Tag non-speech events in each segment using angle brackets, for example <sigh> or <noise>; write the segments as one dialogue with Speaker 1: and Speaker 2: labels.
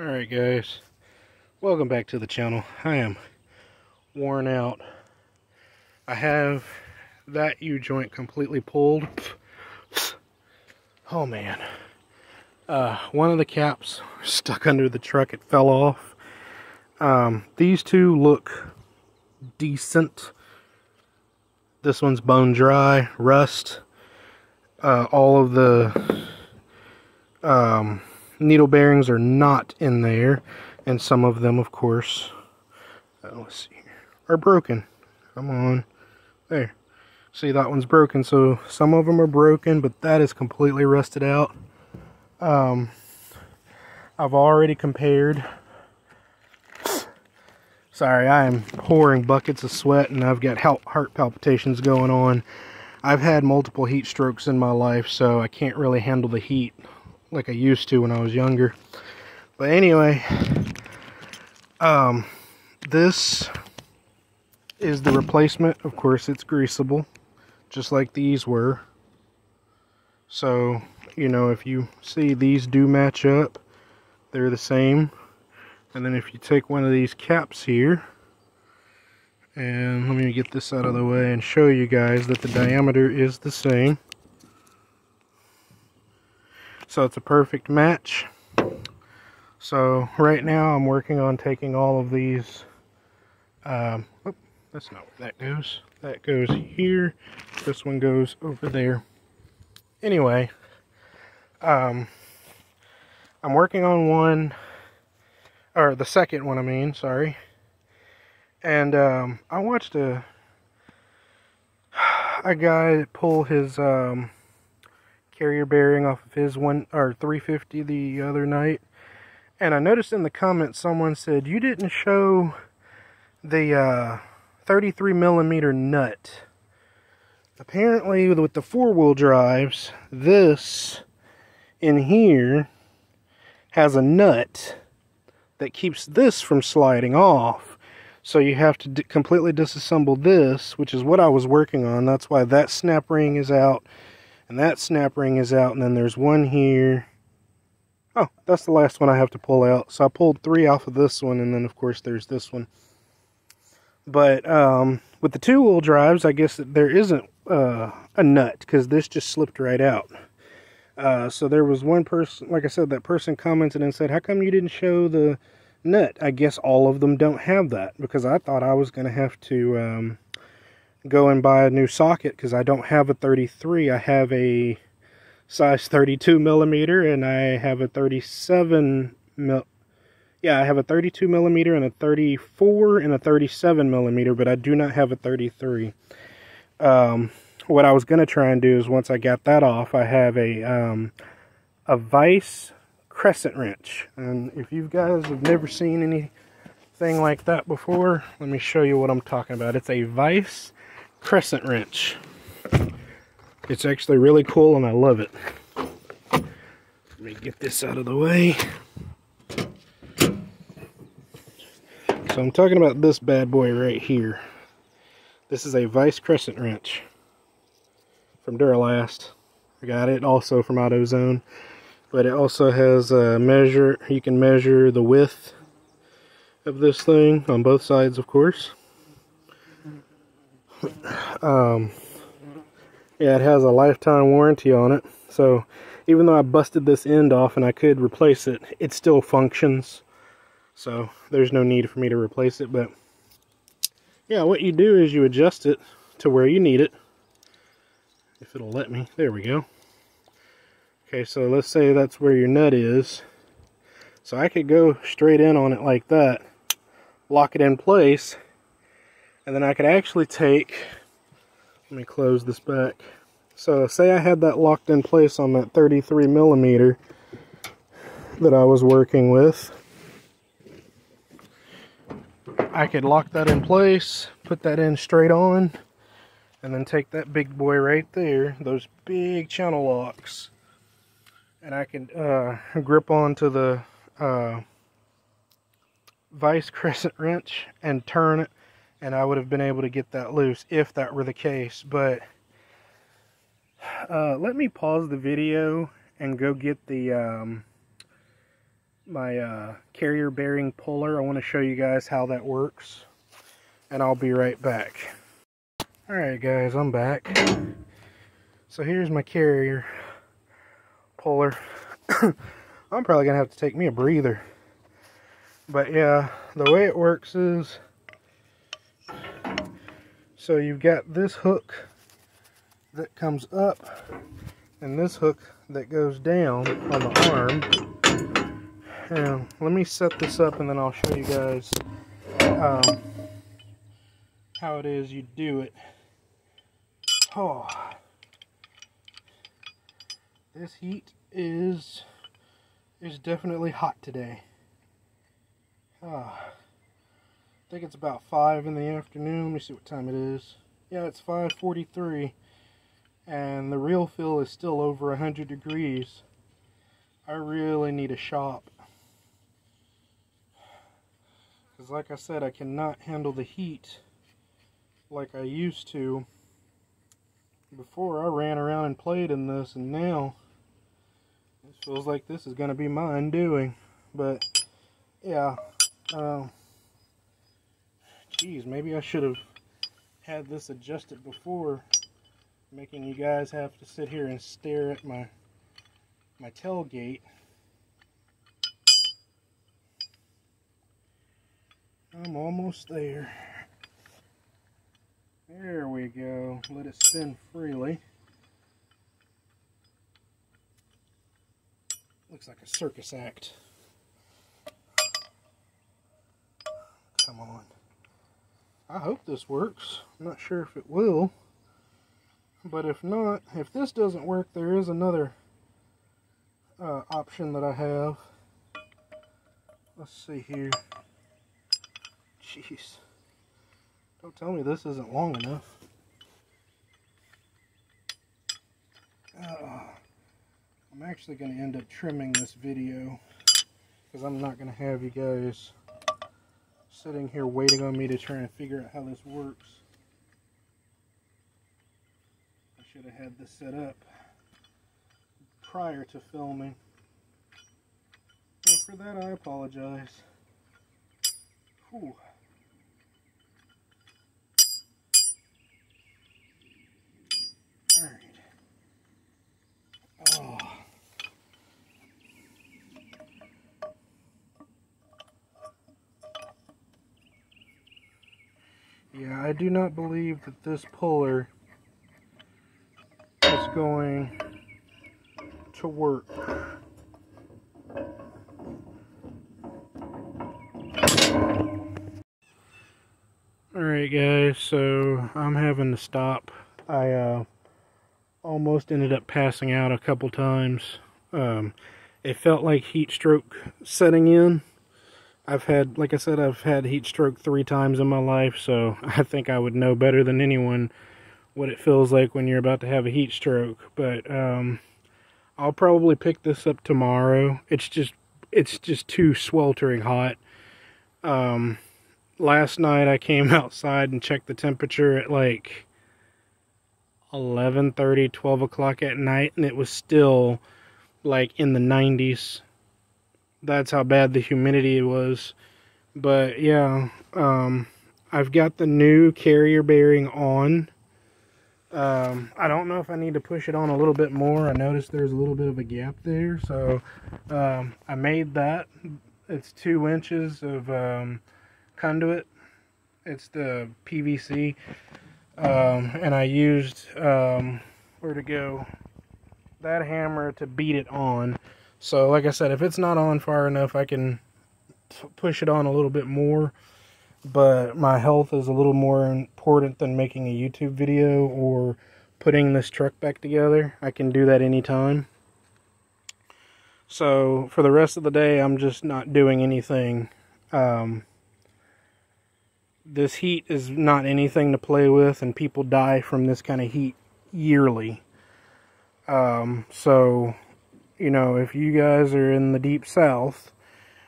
Speaker 1: Alright guys, welcome back to the channel. I am worn out. I have that U-joint completely pulled. Oh man. Uh, one of the caps stuck under the truck, it fell off. Um, these two look decent. This one's bone dry, rust. Uh, all of the um, needle bearings are not in there. And some of them, of course, uh, let's see, are broken. Come on. There. See, that one's broken. So some of them are broken, but that is completely rusted out. Um, I've already compared. Sorry, I am pouring buckets of sweat and I've got heart palpitations going on. I've had multiple heat strokes in my life, so I can't really handle the heat like I used to when I was younger. But anyway, um, this is the replacement. Of course, it's greasable, just like these were. So, you know, if you see these do match up, they're the same. And then if you take one of these caps here, and let me get this out of the way and show you guys that the diameter is the same. So it's a perfect match. So right now I'm working on taking all of these. Um, oh, that's not where that goes. That goes here. This one goes over there. Anyway, um, I'm working on one, or the second one I mean, sorry. And um, I watched a <sighs> a guy pull his um, carrier bearing off of his one or 350 the other night. And I noticed in the comments someone said you didn't show the uh, 33 millimeter nut. Apparently, with the four wheel drives, this in here has a nut that keeps this from sliding off. So you have to completely disassemble this, which is what I was working on. That's why that snap ring is out and that snap ring is out, and then there's one here. Oh, that's the last one I have to pull out. So I pulled three off of this one, and then of course there's this one. But um, with the two-wheel drives, I guess there isn't uh, a nut, because this just slipped right out. Uh, so there was one person, like I said, that person commented and said, how come you didn't show the nut? I guess all of them don't have that, because I thought I was going to have to... Um, go and buy a new socket because I don't have a 33. I have a size 32 millimeter and I have a 37 mil. Yeah, I have a 32 millimeter and a 34 and a 37 millimeter, but I do not have a 33. Um, what I was going to try and do is once I got that off, I have a, um, a Vice crescent wrench. And if you guys have never seen anything like that before, let me show you what I'm talking about. It's a Vice crescent wrench. It's actually really cool and I love it. Let me get this out of the way. So I'm talking about this bad boy right here. This is a Vice crescent wrench from Duralast. I got it also from AutoZone. But it also has a measure, you can measure the width of this thing on both sides of course um, yeah, it has a lifetime warranty on it. So even though I busted this end off and I could replace it, it still functions. So there's no need for me to replace it. But yeah, what you do is you adjust it to where you need it. If it'll let me. There we go. Okay, so let's say that's where your nut is. So I could go straight in on it like that, lock it in place, and then I could actually take, let me close this back. So say I had that locked in place on that 33 millimeter that I was working with. I could lock that in place, put that in straight on, and then take that big boy right there, those big channel locks, and I could uh, grip onto the uh, vice crescent wrench and turn it and I would have been able to get that loose if that were the case. But uh, let me pause the video and go get the um, my uh, carrier bearing puller. I want to show you guys how that works. And I'll be right back. Alright guys, I'm back. So here's my carrier puller. <coughs> I'm probably to have to take me a breather. But yeah, the way it works is... So you've got this hook that comes up and this hook that goes down on the arm. And let me set this up and then I'll show you guys um, how it is you do it. Oh, this heat is is definitely hot today. Ah, I think it's about 5 in the afternoon. Let me see what time it is. Yeah, it's 5.43 and the real feel is still over 100 degrees. I really need a shop. Because like I said, I cannot handle the heat like I used to. Before I ran around and played in this and now it feels like this is going to be my undoing. But yeah, uh, geez, maybe I should have had this adjusted before making you guys have to sit here and stare at my my tailgate. I'm almost there. There we go. Let it spin freely. Looks like a circus act. Come on. I hope this works. I'm not sure if it will. But if not, if this doesn't work, there is another uh, option that I have. Let's see here. Jeez. Don't tell me this isn't long enough. Uh, I'm actually going to end up trimming this video because I'm not going to have you guys sitting here waiting on me to try and figure out how this works. I should have had this set up prior to filming. And for that, I apologize. Whew. I do not believe that this puller is going to work. Alright guys, so I'm having to stop. I uh, almost ended up passing out a couple times. Um, it felt like heat stroke setting in. I've had, like I said, I've had heat stroke three times in my life, so <laughs> I think I would know better than anyone what it feels like when you're about to have a heat stroke. But um, I'll probably pick this up tomorrow. It's just it's just too sweltering hot. Um, last night I came <laughs> outside and checked the temperature at like 11:30, 12 o'clock at night, and it was still like in the 90s. That's how bad the humidity was. But yeah, um, I've got the new carrier bearing on um, I don't know if I need to push it on a little bit more. I noticed there's a little bit of a gap there. So um, I made that. It's two inches of um, conduit. It's the PVC. Um, and I used, um, where to go, that hammer to beat it on. So like I said, if it's not on far enough, I can push it on a little bit more but my health is a little more important than making a YouTube video or putting this truck back together. I can do that anytime. So for the rest of the day, I'm just not doing anything. Um, this heat is not anything to play with, and people die from this kind of heat yearly. Um, so, you know, if you guys are in the deep south,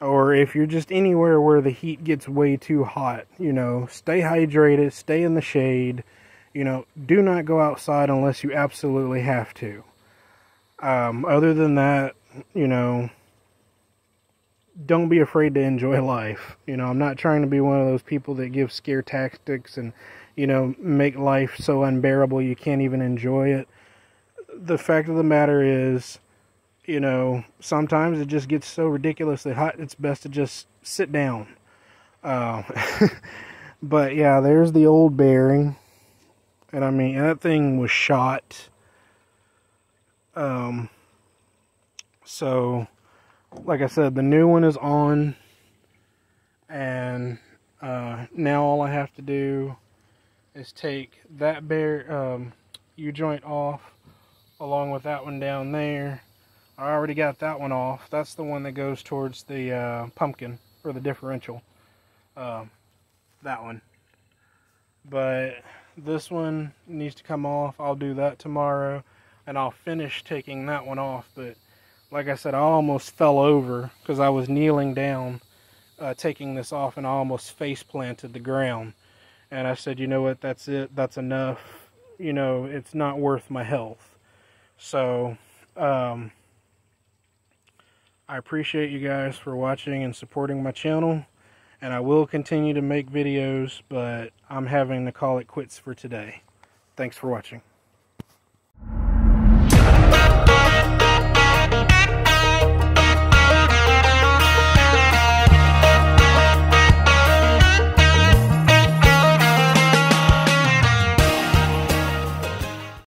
Speaker 1: or if you're just anywhere where the heat gets way too hot, you know, stay hydrated, stay in the shade, you know, do not go outside unless you absolutely have to. Um, other than that, you know, don't be afraid to enjoy <laughs> life. You know, I'm not trying to be one of those people that give scare tactics and, you know, make life so unbearable you can't even enjoy it. The fact of the matter is, you know, sometimes it just gets so ridiculously hot, it's best to just sit down. Uh, <laughs> but yeah, there's the old bearing. And I mean, that thing was shot. Um, so, like I said, the new one is on. And uh, now all I have to do is take that bear um, U-joint off along with that one down there I already got that one off. That's the one that goes towards the uh, pumpkin or the differential. Um, that one. But this one needs to come off. I'll do that tomorrow and I'll finish taking that one off. But like I said, I almost fell over because I was kneeling down uh, taking this off and I almost face planted the ground. And I said, you know what, that's it. That's enough. You know, it's not worth my health. So, um, I appreciate you guys for watching and supporting my channel. And I will continue to make videos, but I'm having to call it quits for today. Thanks for watching.